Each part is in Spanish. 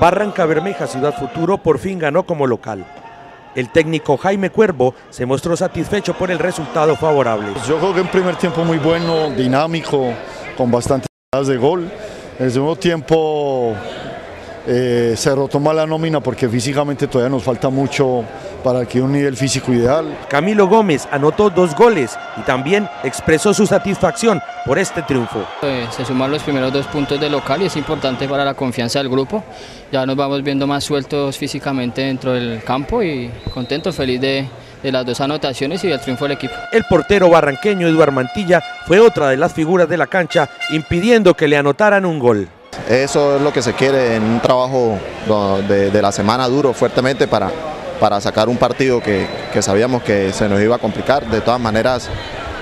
Barranca Bermeja Ciudad Futuro por fin ganó como local. El técnico Jaime Cuervo se mostró satisfecho por el resultado favorable. Yo creo que un primer tiempo muy bueno, dinámico, con bastantes de gol. El segundo tiempo eh, se retoma la nómina porque físicamente todavía nos falta mucho para que un nivel físico ideal. Camilo Gómez anotó dos goles y también expresó su satisfacción por este triunfo. Eh, se suman los primeros dos puntos de local y es importante para la confianza del grupo. Ya nos vamos viendo más sueltos físicamente dentro del campo y contento, feliz de, de las dos anotaciones y del triunfo del equipo. El portero barranqueño Eduard Mantilla fue otra de las figuras de la cancha impidiendo que le anotaran un gol. Eso es lo que se quiere en un trabajo de, la semana duro fuertemente para, para sacar un partido que, que, sabíamos que se nos iba a complicar. De todas maneras,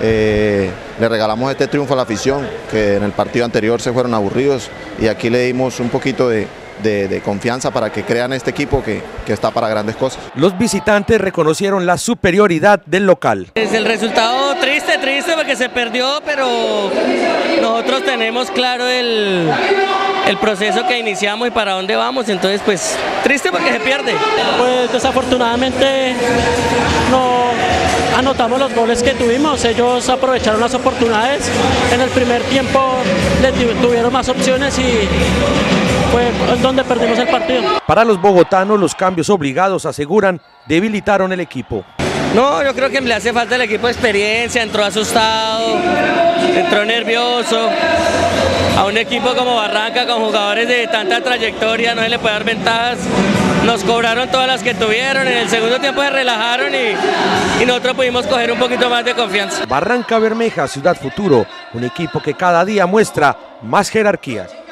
eh, le regalamos este triunfo a la afición, que en el partido anterior se fueron aburridos y aquí le dimos un poquito de, de, de, confianza para que crean este equipo que, que, está para grandes cosas. Los visitantes reconocieron la superioridad del local. Es el resultado triste, triste porque se perdió, pero nosotros tenemos claro el, el proceso que iniciamos y para dónde vamos, entonces pues triste porque se pierde. Pues desafortunadamente anotamos los goles que tuvimos, ellos aprovecharon las oportunidades, en el primer tiempo tuvieron más opciones y fue donde perdimos el partido. Para los bogotanos los cambios obligados aseguran debilitaron el equipo. No, yo creo que le hace falta el equipo de experiencia, entró asustado, entró nervioso. A un equipo como Barranca, con jugadores de tanta trayectoria, no se le puede dar ventajas. Nos cobraron todas las que tuvieron, en el segundo tiempo se relajaron y, y nosotros pudimos coger un poquito más de confianza. Barranca Bermeja, Ciudad Futuro, un equipo que cada día muestra más jerarquías.